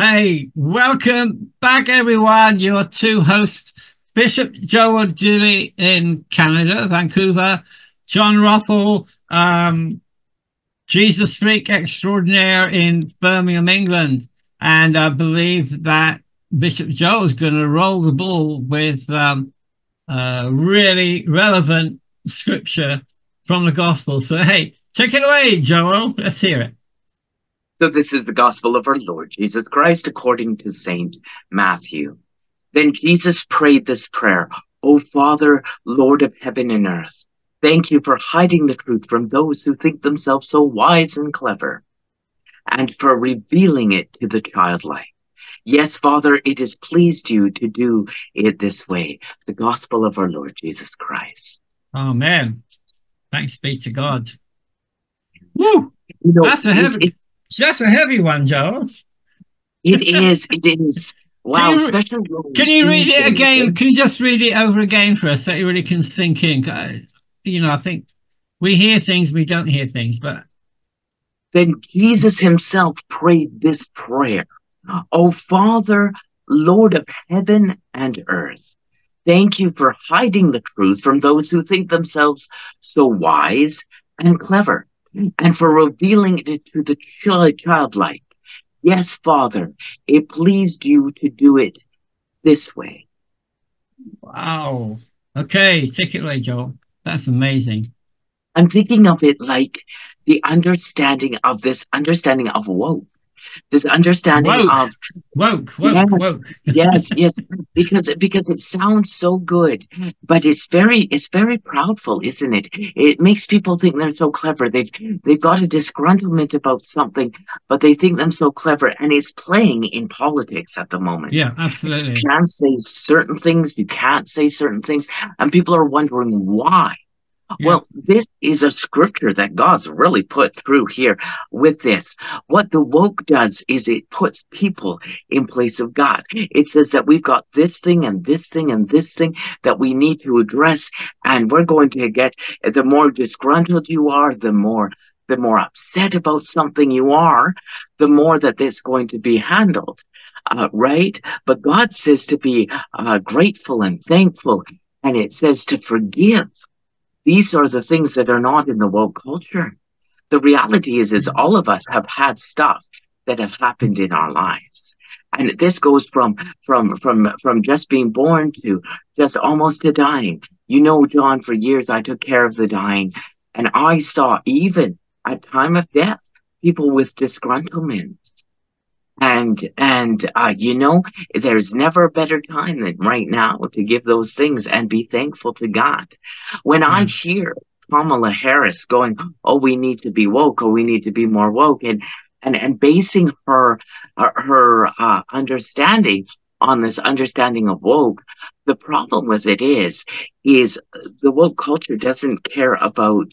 Hey, welcome back, everyone. Your two hosts, Bishop Joel Dooley in Canada, Vancouver, John Ruffle, um, Jesus Freak Extraordinaire in Birmingham, England. And I believe that Bishop Joel is going to roll the ball with um, really relevant scripture from the gospel. So, hey, take it away, Joel. Let's hear it. So, this is the gospel of our Lord Jesus Christ according to St. Matthew. Then Jesus prayed this prayer O Father, Lord of heaven and earth, thank you for hiding the truth from those who think themselves so wise and clever, and for revealing it to the childlike. Yes, Father, it has pleased you to do it this way. The gospel of our Lord Jesus Christ. Amen. Thanks be to God. Woo! You know, that's a heavy. It, that's a heavy one, Joe. It is. It is. Wow, can you, can you read it again? Can you just read it over again for us so it really can sink in? Uh, you know, I think we hear things, we don't hear things, but. Then Jesus himself prayed this prayer O Father, Lord of heaven and earth, thank you for hiding the truth from those who think themselves so wise and clever, and for revealing it to the childlike. Yes, Father, it pleased you to do it this way. Wow. Okay, take it away, Joel. That's amazing. I'm thinking of it like the understanding of this understanding of woke this understanding woke. of woke, woke, yes, woke. yes, yes, because because it sounds so good, but it's very it's very proudful, isn't it? It makes people think they're so clever. They've they've got a disgruntlement about something, but they think them so clever, and it's playing in politics at the moment. Yeah, absolutely. You can't say certain things, you can't say certain things, and people are wondering why. Yeah. Well, this is a scripture that God's really put through here with this. What the woke does is it puts people in place of God. It says that we've got this thing and this thing and this thing that we need to address. And we're going to get the more disgruntled you are, the more the more upset about something you are, the more that this is going to be handled. Uh, right? But God says to be uh, grateful and thankful, and it says to forgive these are the things that are not in the woke culture. The reality is, is all of us have had stuff that have happened in our lives. And this goes from from from from just being born to just almost to dying. You know, John, for years I took care of the dying, and I saw even at time of death people with disgruntlement and and uh, you know there's never a better time than right now to give those things and be thankful to god when mm-hmm. i hear kamala harris going oh we need to be woke oh we need to be more woke and and and basing her uh, her uh, understanding on this understanding of woke the problem with it is is the woke culture doesn't care about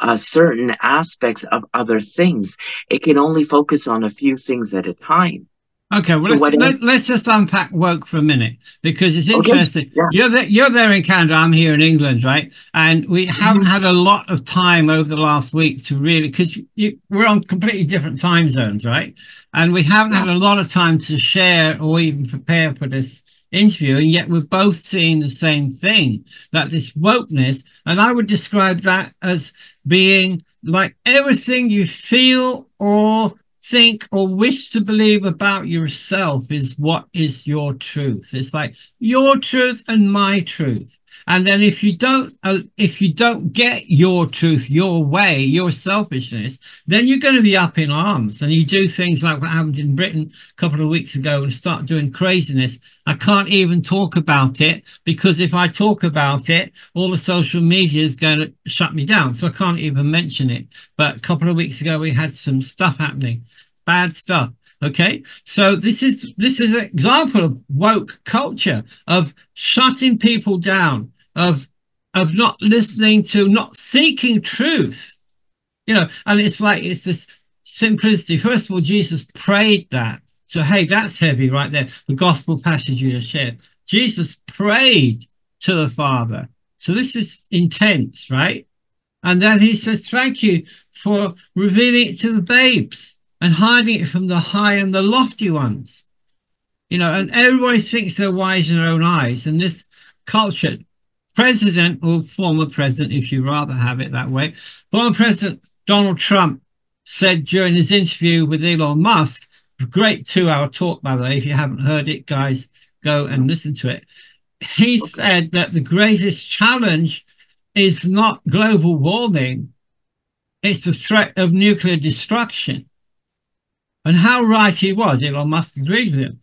uh, certain aspects of other things. It can only focus on a few things at a time Okay, well, so let's, let, us just unpack woke for a minute because it's interesting. Okay. Yeah. You're there, you're there in Canada. I'm here in England, right? And we haven't mm-hmm. had a lot of time over the last week to really because we're on completely different time zones, right? And we haven't yeah. had a lot of time to share or even prepare for this interview, and yet we're both seeing the same thing that this wokeness, and I would describe that as being like everything you feel or think or wish to believe about yourself is what is your truth. It's like your truth and my truth. And then if you don't, uh, if you don't get your truth, your way, your selfishness, then you're going to be up in arms and you do things like what happened in Britain a couple of weeks ago and start doing craziness. I can't even talk about it because if I talk about it, all the social media is going to shut me down. So I can't even mention it. But a couple of weeks ago, we had some stuff happening bad stuff. Okay, so this is this is an example of woke culture of shutting people down, of of not listening to, not seeking truth. You know, and it's like it's this simplicity. First of all, Jesus prayed that. So hey, that's heavy right there. The gospel passage you just shared. Jesus prayed to the Father. So this is intense, right? And then he says, Thank you for revealing it to the babes and hiding it from the high and the lofty ones. You know, and everybody thinks they're wise in their own eyes. And this culture, president or former president, if you rather have it that way, former president Donald Trump said during his interview with Elon Musk, great two hour talk, by the way. If you haven't heard it, guys, go and listen to it. He said that the greatest challenge is not global warming, it's the threat of nuclear destruction. And how right he was, Elon Musk agreed with him.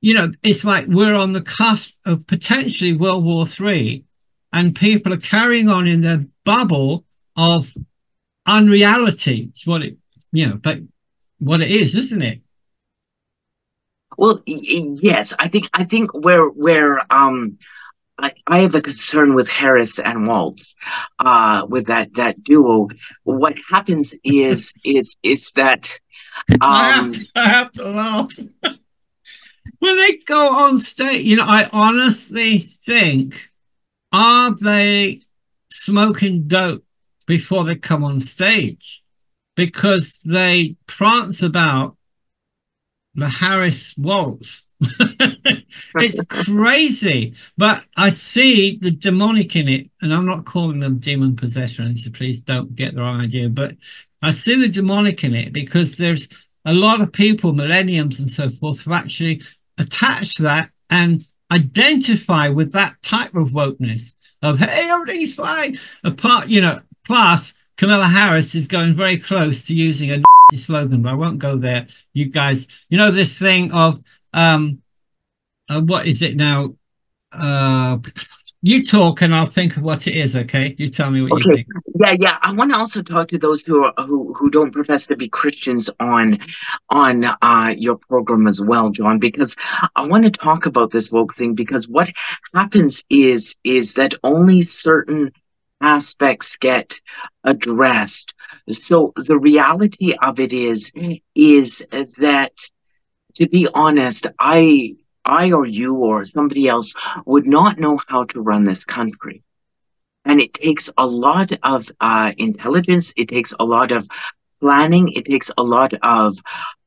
You know, it's like we're on the cusp of potentially World War III, and people are carrying on in their bubble of unreality. It's what it, you know, but what it is, isn't it? Well, yes, I think I think where where um I, I have a concern with Harris and Walz, uh, with that that duo. What happens is is is that um, I, have um, to, I have to laugh when they go on stage. You know, I honestly think are they smoking dope before they come on stage because they prance about the Harris waltz it's crazy. But I see the demonic in it, and I'm not calling them demon possession, so please don't get the wrong idea. But I see the demonic in it because there's a lot of people, millenniums and so forth, who actually attach that and identify with that type of wokeness of hey, everything's fine. Apart, you know, plus Kamala Harris is going very close to using a slogan, but I won't go there. You guys, you know this thing of um, uh, what is it now? Uh, you talk and I'll think of what it is. Okay, you tell me what okay. you think. Yeah, yeah. I want to also talk to those who are, who who don't profess to be Christians on on uh, your program as well, John, because I want to talk about this woke thing because what happens is is that only certain aspects get addressed. So the reality of it is is that to be honest, I I or you or somebody else would not know how to run this country. And it takes a lot of uh, intelligence. It takes a lot of planning. It takes a lot of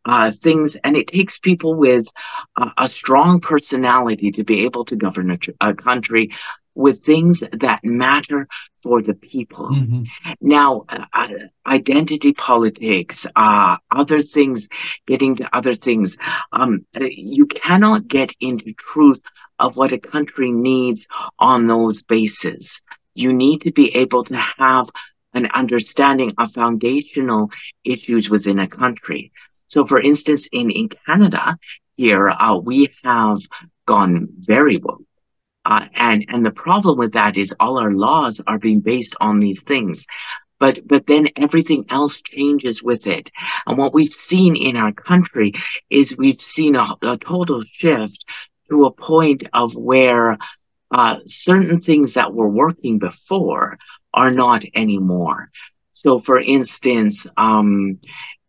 uh, things, and it takes people with uh, a strong personality to be able to govern a, a country with things that matter for the people. Mm-hmm. Now, uh, identity politics, uh, other things, getting to other things, um, you cannot get into truth of what a country needs on those bases. You need to be able to have an understanding of foundational issues within a country. So, for instance, in, in Canada, here, uh, we have gone very well uh, and and the problem with that is all our laws are being based on these things. But but then everything else changes with it. And what we've seen in our country is we've seen a, a total shift to a point of where uh, certain things that were working before are not anymore. So for instance um,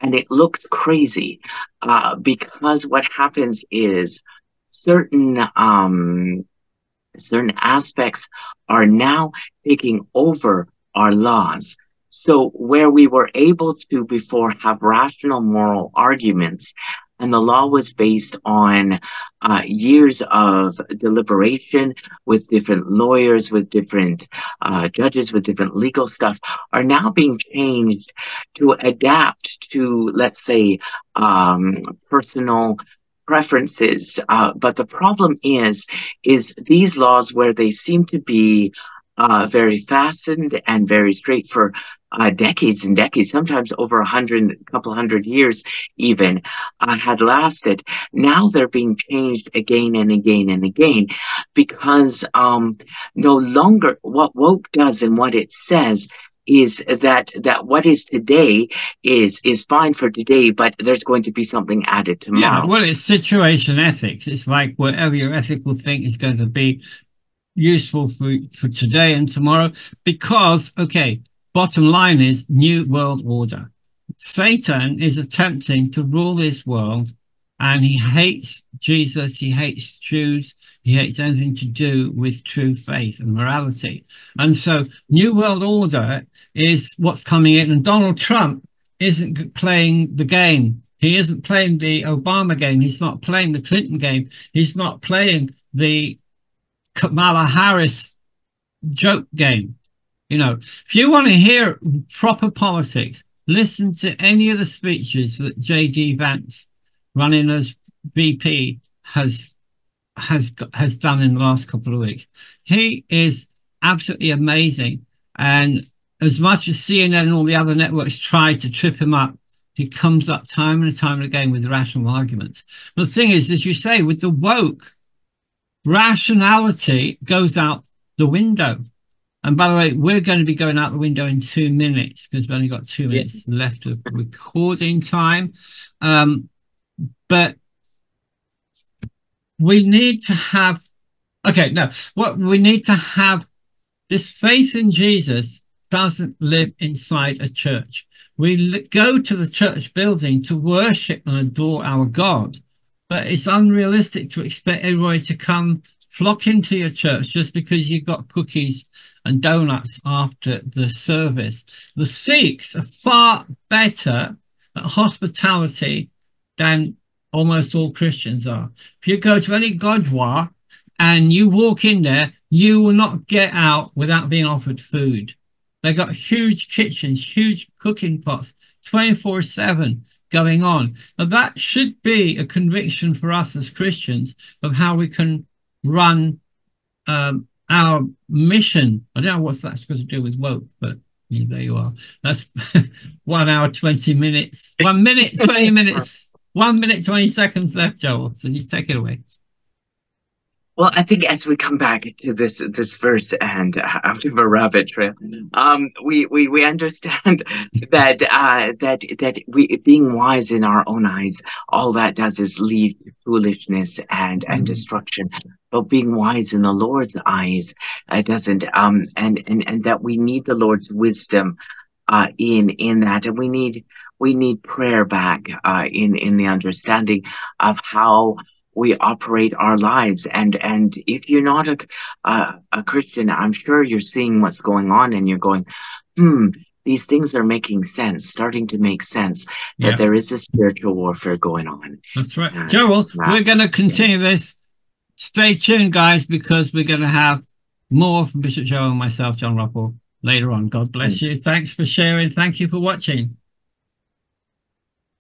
and it looks crazy uh, because what happens is certain um, certain aspects are now taking over our laws. So where we were able to before have rational moral arguments, and the law was based on uh, years of deliberation with different lawyers, with different uh, judges, with different legal stuff, are now being changed to adapt to, let's say, um, personal preferences. Uh, but the problem is, is these laws where they seem to be uh, very fastened and very straight for uh, decades and decades, sometimes over a hundred, couple hundred years even, uh, had lasted. Now they're being changed again and again and again because um, no longer what woke does and what it says is that that what is today is is fine for today, but there's going to be something added tomorrow. Yeah, well, it's situation ethics. It's like whatever your ethical thing is going to be useful for for today and tomorrow. Because okay, bottom line is new world order. Satan is attempting to rule this world, and he hates Jesus. He hates Jews. He hates anything to do with true faith and morality. And so, New World Order is what's coming in. And Donald Trump isn't playing the game He isn't playing the Obama game. He's not playing the Clinton game. He's not playing the Kamala Harris joke game. You know, if you want to hear proper politics, listen to any of the speeches that J.D. Vance, running as VP, has has has done in the last couple of weeks. He is absolutely amazing, and as much as CNN and all the other networks try to trip him up, he comes up time and time and again with rational arguments. But the thing is, as you say, with the woke, rationality goes out the window. And by the way, we're going to be going out the window in two minutes because we've only got two minutes left of recording time. Um, but we need to have, okay, no, what we need to have this faith in Jesus doesn't live inside a church. We go to the church building to worship and adore our God, but it's unrealistic to expect everybody to come flock into your church just because you've got cookies and donuts after the service. The Sikhs are far better at hospitality than almost all Christians are. If you go to any Gurdwara and you walk in there, you will not get out without being offered food. They got huge kitchens, huge cooking pots, 24 7 going on. Now, that should be a conviction for us as Christians of how we can run um, our mission. I don't know what that supposed to do with woke, but yeah, there you are. That's one hour, 20 minutes, one minute, 20 minutes, one minute, 20 seconds left, Joel. So you take it away. Well, I think as we come back to this this verse and uh, out of a rabbit trail, um, we, we we understand that uh, that that we being wise in our own eyes, all that does is lead to foolishness and and mm-hmm. destruction. But being wise in the Lord's eyes, uh, doesn't. Um, and and and that we need the Lord's wisdom, uh, in in that, and we need we need prayer back, uh, in in the understanding of how we operate our lives. And and if you're not a, a, a Christian, I'm sure you're seeing what's going on, and you're going, hmm. These things are making sense, starting to make sense that yeah. there is a spiritual warfare going on. That's right. Uh, Joel, we're going to continue this. Stay tuned, guys, because we're going to have more from Bishop Joel and myself, John Ruffle, later on. God bless Thanks. you. Thanks for sharing. Thank you for watching.